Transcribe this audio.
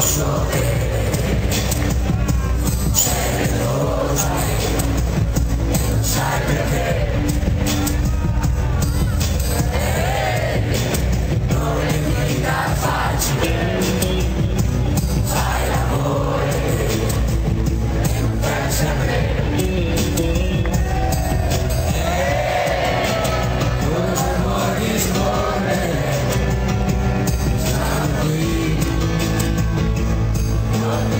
awesome.